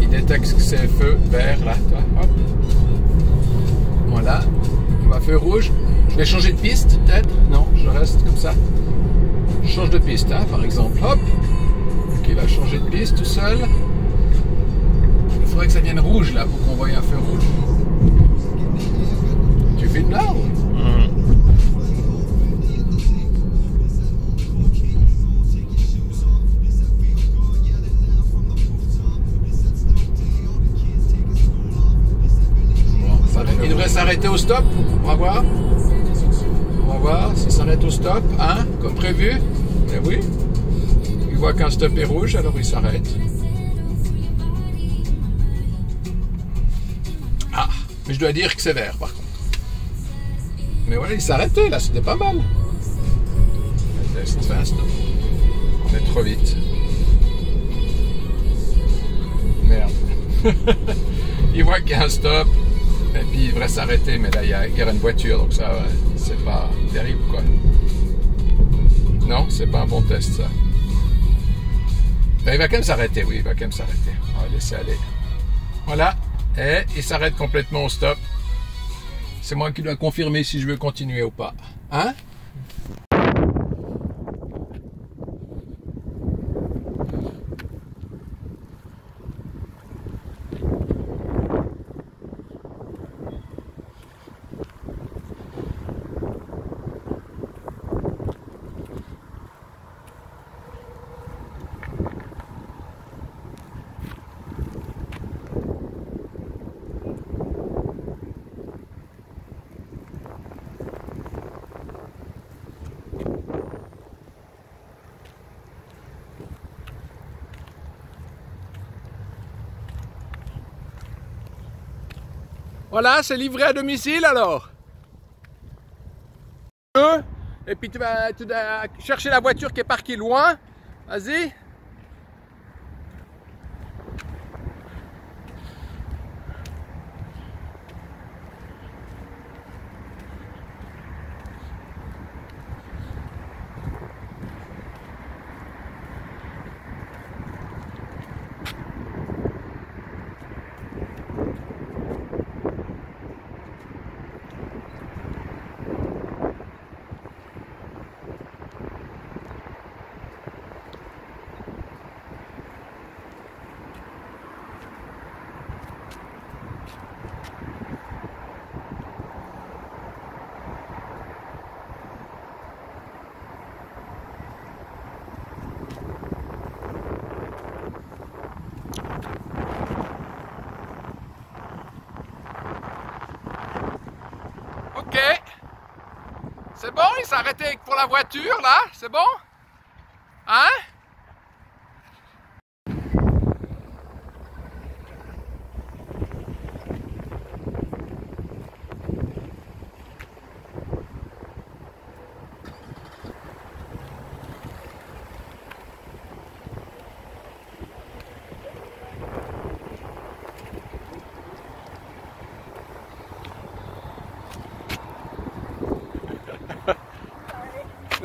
Il détecte que c'est feu vert là. Voilà. On va feu rouge. Je vais changer de piste, peut-être Non, je reste comme ça. Change de piste, hein, par exemple. Hop. Donc il va changer de piste tout seul. Il faudrait que ça vienne rouge là pour qu'on voie un feu rouge. Tu filmes là au stop. On va voir. On va voir s'il s'arrête au stop. Hein Comme prévu. Eh oui. Il voit qu'un stop est rouge, alors il s'arrête. Ah, mais je dois dire que c'est vert par contre. Mais voilà, il arrêté là, c'était pas mal. On est trop vite. Merde. il voit qu'il y a un stop. Et puis il devrait s'arrêter, mais là il y, a, une voiture, donc ça, ouais, c'est pas terrible quoi. Non, c'est pas un bon test ça. Ben, il va quand même s'arrêter, oui, il va quand même s'arrêter. On va laisser aller. Voilà. Et il s'arrête complètement au stop. C'est moi qui dois confirmer si je veux continuer ou pas. Hein? Voilà, c'est livré à domicile alors. Et puis tu vas, chercher la voiture qui est parquée loin. Vas-y. C'est bon, il s'est arrêté pour la voiture là, c'est bon? Hein?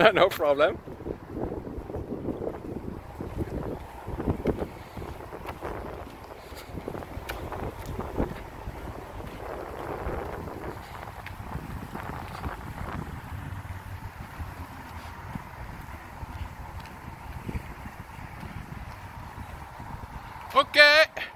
No, no problem. Ok.